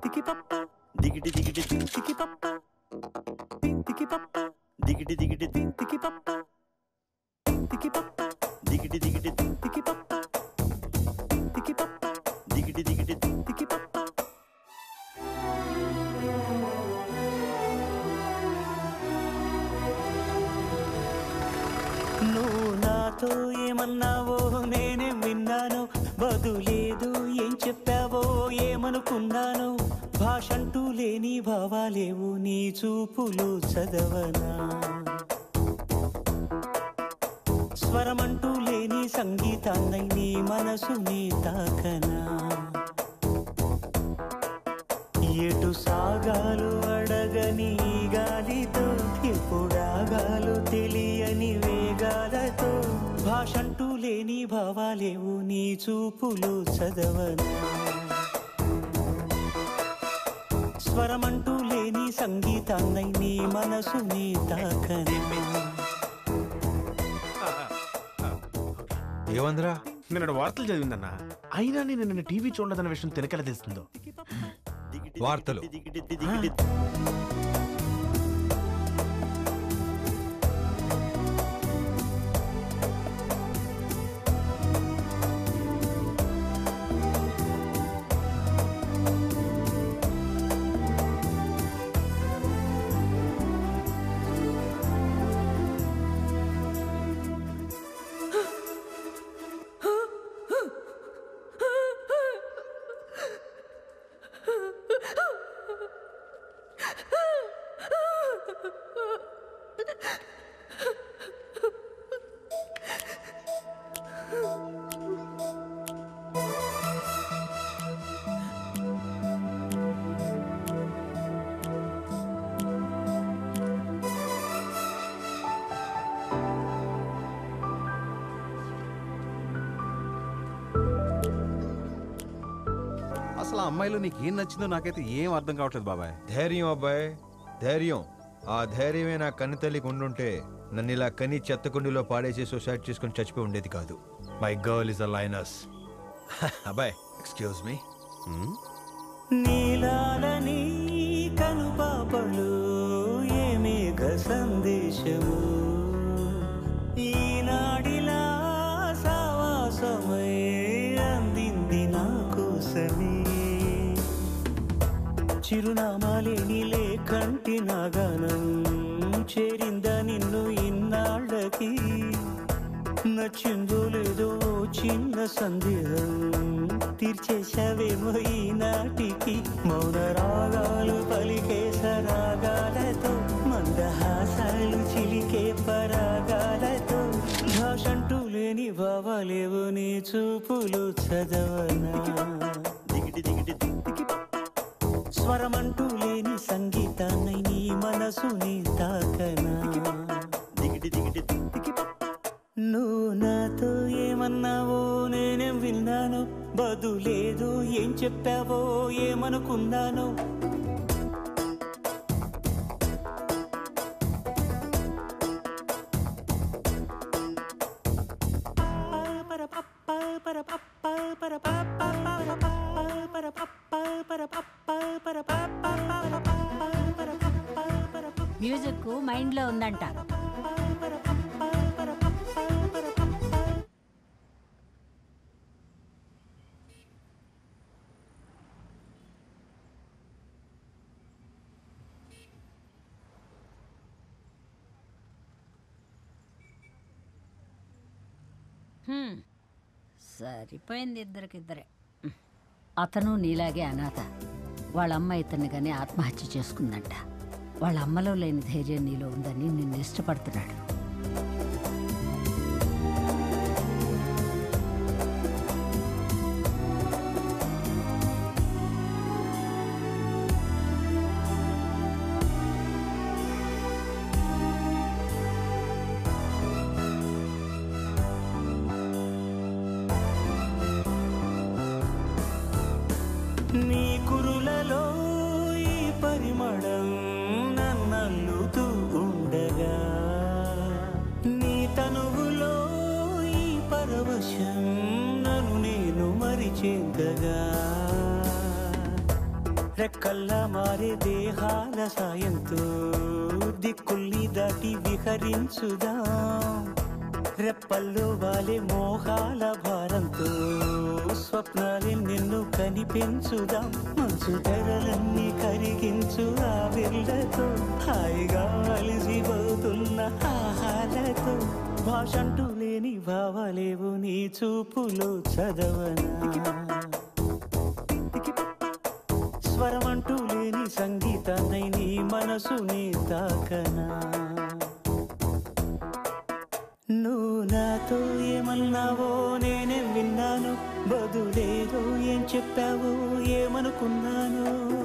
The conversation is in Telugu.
తింతికి పప్ప దిగిటి దిగిటి తింతికి పప్ప తింతికి పప్ప దిగిటి దిగిటి తింతికి పప్ప తింతికి పప్ప దిగిటి దిగిటి తింతికి పప్ప తింతికి పప్ప దిగిటి దిగిటి తింతికి పప్ప నువ్వు నాతో ఏమన్నావో నేనే విన్నాను. బదులేదు ఏం చెప్పావో ఏమనుకున్నాను. భాషంటూ లేని భావాలేవు నీ చూపులు చదవనా? స్వరమంటూ లేని సంగీతాన్నై నీ మనసుని తాకనా? ఎటు సాగాలు అడగని గాలితో ఎప్పుడాగాలు తెలియని వేగాలతో? భాషంటూ లేని భావాలేవు నీ చూపులు చదవనా? స్వరమంటూ లేని సంగీతాన్నై నీ మనసుని తాకనా ఏమందిరా నిన్న వార్తలు చదివిందన్నా. అయినా నేను నిన్న టీవీ చూడలేదన్న విషయం తెలకెలా తెలుస్తుందో వార్తలు అసలు ఆ అమ్మాయిలో నీకు ఏం నచ్చిందో నాకైతే ఏం అర్థం కావట్లేదు బాబాయ్. ధైర్యం అబ్బాయి ధైర్యం. ఆ ధైర్యమే నా కన్ను తల్లికి ఉండుంటే నన్ను ఇలా కని చెత్తకుండిలో పాడేసి సొసైడ్ చేసుకుని చచ్చిపోయి ఉండేది కాదు. మై గర్ల్ ఇస్ అ లైనస్ అబ్బాయి ఎక్స్క్యూజ్ మీ నీలాలని కనుపాపలు చిరునామాలేని లేకంటి నాగానం. చేరిందా నిన్ను ఇన్నాళ్ళకి. నచ్చిందో లేదో చిన్న సందేహం. తీర్చేశావేమో ఈనాటికి. మౌన రాగాలు పలికే సరాగాలతో మందహాసాలు చిలికే పరాగాలతో. భాషంటూ లేని భావాలేవు నీ చూపులు చదవనా? దిగిటి దిగిటి దిగిటి. స్వరమంటూ లేని సంగీతాన్ని నీ మనసుని తాకనా. దిగిటి దిగిటి దిగిటి. నువ్వు నాతో ఏమన్నావో నేనేం విన్నాను. బదులేదు ఏం చెప్పావో ఏమనుకున్నాను మ్యూజిక్ మైండ్లో ఉందంట. హ్మ్. సరిపోయింది ఇద్దరికిద్దరే. అతను నీలాగే అనాథ. వాళ్ళమ్మ ఇతన్ని కానీ ఆత్మహత్య చేసుకుందంట. వాళ్ళ అమ్మలో లేని ధైర్యం నీలో ఉందని నిన్ను ఇష్టపడుతున్నాడు. నీ చింతగా. రెక్కల్లా మారే దేహాల సాయంతో దిక్కుల్ని దాటి విహరించుదాం. రెప్పల్లో వాలే మోహాల భారంతో స్వప్నాలే నిన్ను కనిపించుదాం. మంచు తెరలన్నీ కరిగించు ఆ వెళ్ళతో హాయిగా అలిసిపోతున్న ఆహాలతో భాషంటూ లేని భావాలేవు నీ చూపులో చదవనా? స్వరమంటూ లేని సంగీతాన్నై నీ మనసుని తాకనా? నువ్వు నాతో ఏమన్నావో నేనే విన్నాను. బదులేదో ఏం చెప్పావో ఏమనుకున్నాను.